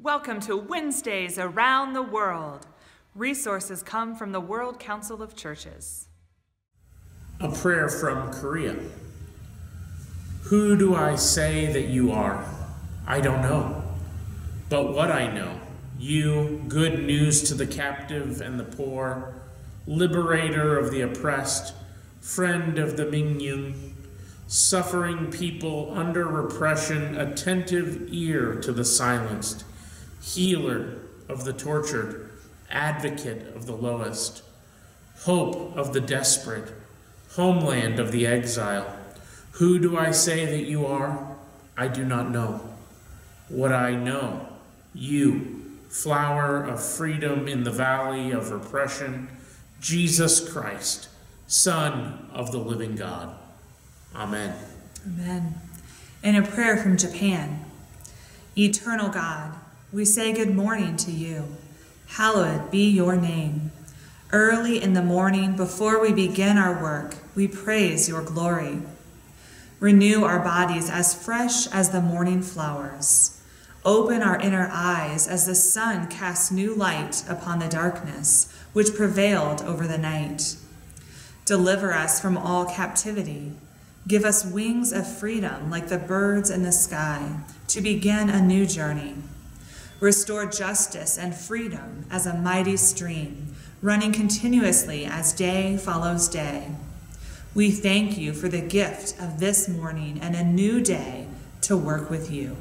Welcome to Wednesdays Around the World. Resources come from the World Council of Churches. A prayer from Korea. Who do I say that you are? I don't know. But what I know, you, good news to the captive and the poor, liberator of the oppressed, friend of the Minjung, suffering people under repression, attentive ear to the silenced, healer of the tortured, advocate of the lowest, hope of the desperate, homeland of the exile. Who do I say that you are? I do not know. What I know, you, flower of freedom in the valley of repression, Jesus Christ, Son of the living God. Amen. Amen. And a prayer from Japan. Eternal God, we say good morning to you. Hallowed be your name. Early in the morning, before we begin our work, we praise your glory. Renew our bodies as fresh as the morning flowers. Open our inner eyes as the sun casts new light upon the darkness which prevailed over the night. Deliver us from all captivity. Give us wings of freedom like the birds in the sky to begin a new journey. Restore justice and freedom as a mighty stream, running continuously as day follows day. We thank you for the gift of this morning and a new day to work with you.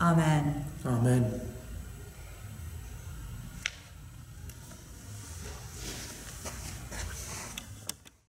Amen. Amen.